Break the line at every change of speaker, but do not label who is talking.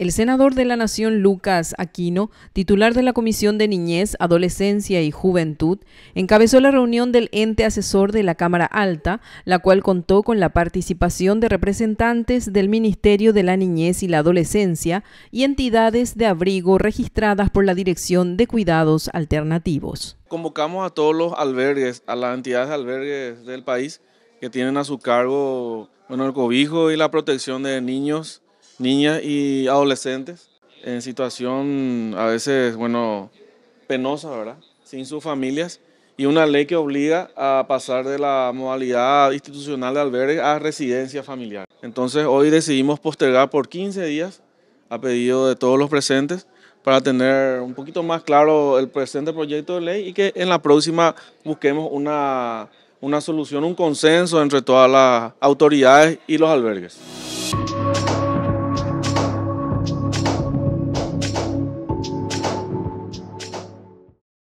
El senador de la Nación Lucas Aquino, titular de la Comisión de Niñez, Adolescencia y Juventud, encabezó la reunión del ente asesor de la Cámara Alta, la cual contó con la participación de representantes del Ministerio de la Niñez y la Adolescencia y entidades de abrigo registradas por la Dirección de Cuidados Alternativos.
Convocamos a todos los albergues, a las entidades de albergues del país que tienen a su cargo bueno, el cobijo y la protección de niños niñas y adolescentes en situación a veces, bueno, penosa, ¿verdad? Sin sus familias y una ley que obliga a pasar de la modalidad institucional de albergue a residencia familiar. Entonces hoy decidimos postergar por 15 días a pedido de todos los presentes para tener un poquito más claro el presente proyecto de ley y que en la próxima busquemos una, una solución, un consenso entre todas las autoridades y los albergues.